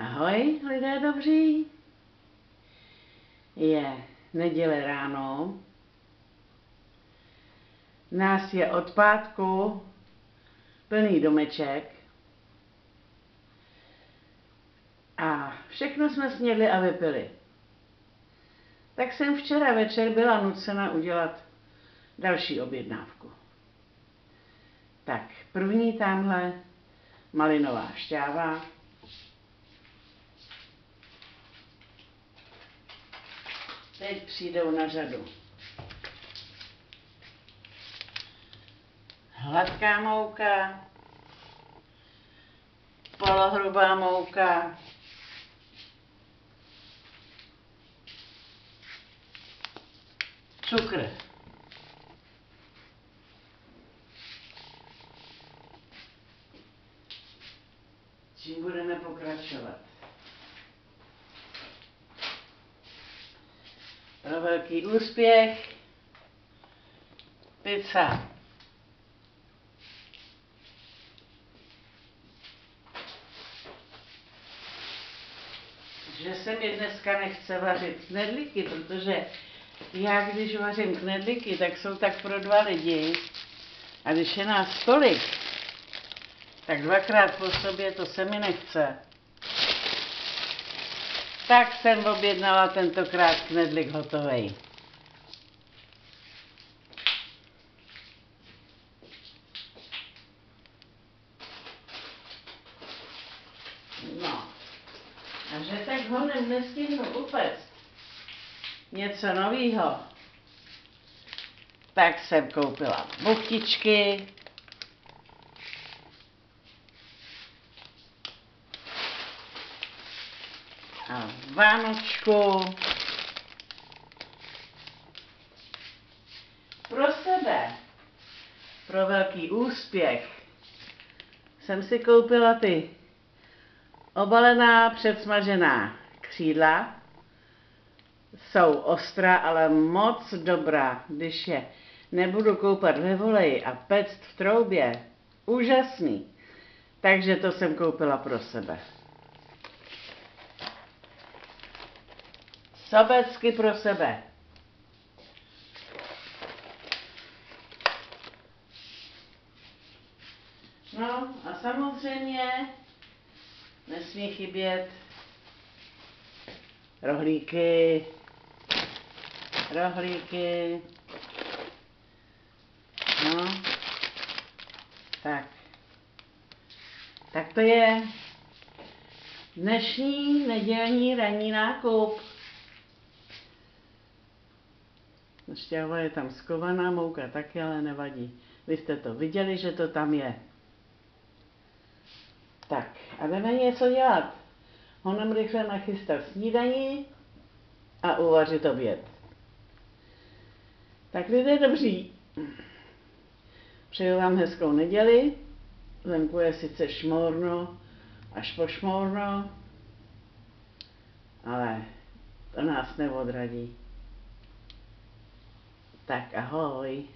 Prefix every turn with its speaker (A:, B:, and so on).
A: Ahoj, lidé dobří. Je neděle ráno. Nás je od pátku plný domeček. A všechno jsme snědli a vypili. Tak jsem včera večer byla nucena udělat další objednávku. Tak, první tamhle malinová šťáva, Teď přijdou na řadu. Hladká mouka, polohrubá mouka, cukr. Čím budeme pokračovat? Pro velký úspěch. Pizza. Že se mi dneska nechce vařit knedlíky, protože já když vařím knedlíky, tak jsou tak pro dva lidi. A když je nás tolik, tak dvakrát po sobě to se mi nechce. Tak jsem objednala tentokrát knedlik hotovej. No. A že tak honem nestihnu upect něco novýho, tak jsem koupila buchtičky, a Vánočku pro sebe, pro velký úspěch, jsem si koupila ty obalená předsmažená křídla. Jsou ostrá, ale moc dobrá, když je nebudu koupat ve voleji a pect v troubě. Úžasný. Takže to jsem koupila pro sebe. Sobecky pro sebe. No a samozřejmě nesmí chybět rohlíky, rohlíky, no, tak, tak to je dnešní nedělní ranní nákup. Šťáva je tam skovaná, mouka taky, ale nevadí. Vy jste to viděli, že to tam je. Tak, a jdeme něco dělat. Honem rychle nachystat snídaní a uvařit oběd. Tak lidé dobří. Přeju vám hezkou neděli. Venku je sice šmorno, až pošmorno, ale to nás neodradí. Tak ahoj.